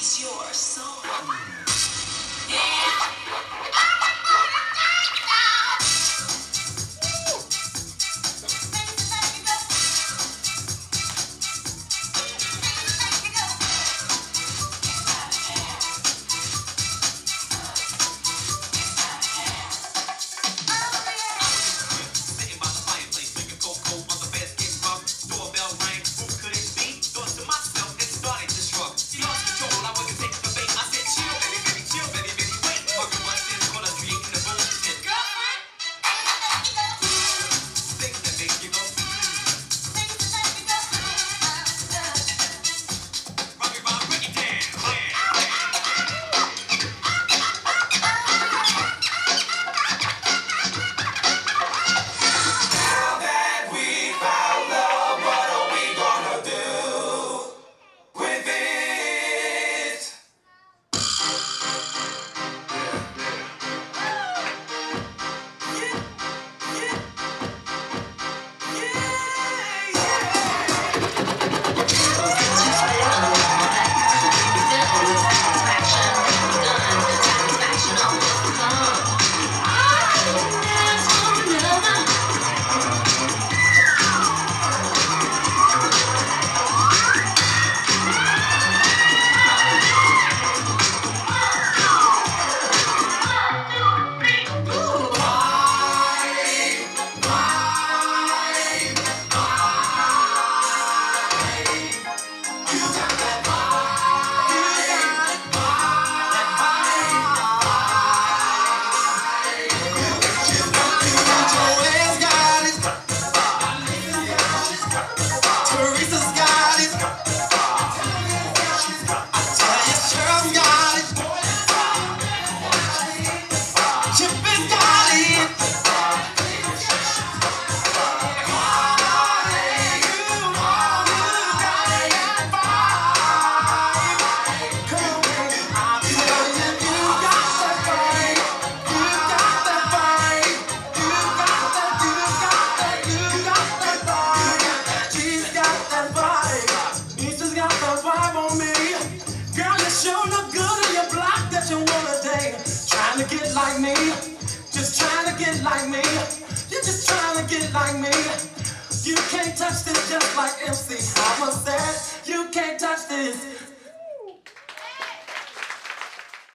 is yours, so to get like me. Just trying to get like me. You're just trying to get like me. You can't touch this just like MC Hammer said. You can't touch this.